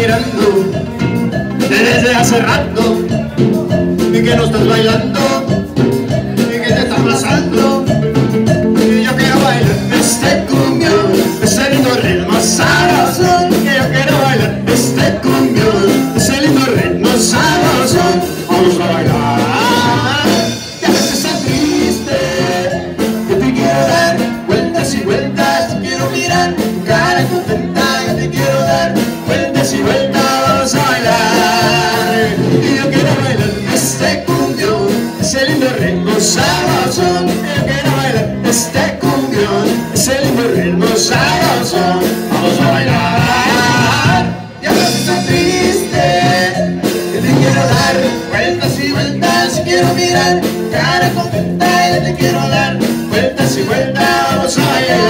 mirando desde hace rato y que no estás bailando. Este cumbión Es el lindo ritmo sabroso Vamos a bailar. Ya no estoy triste Que te quiero dar vueltas y vueltas Quiero mirar cara contenta Y te quiero dar vueltas y vueltas. Vamos a bailar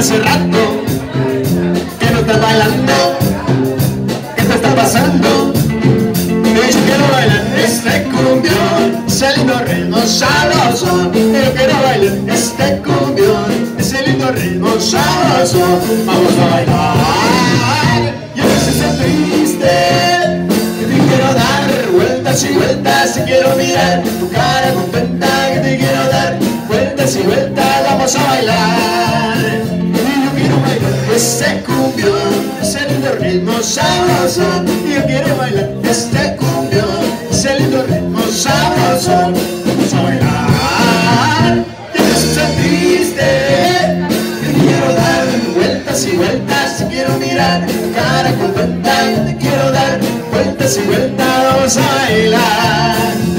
hace rato que no estás bailando ¿qué te está pasando? Yo quiero bailar este cumbión ese lindo ritmo sabroso yo quiero bailar este cumbión ese lindo ritmo sabroso. Vamos a bailar. Yo no sé triste que te quiero dar vueltas y vueltas y quiero mirar tu cara contenta que te quiero dar vueltas y vueltas vamos a bailar cumbión ese lindo ritmo yo quiero bailar este cumbión ese lindo ritmo sabroso. Vamos a bailar yo no ser triste que te quiero dar vueltas y vueltas y quiero mirar cara contenta que te quiero dar vueltas y vueltas vamos a bailar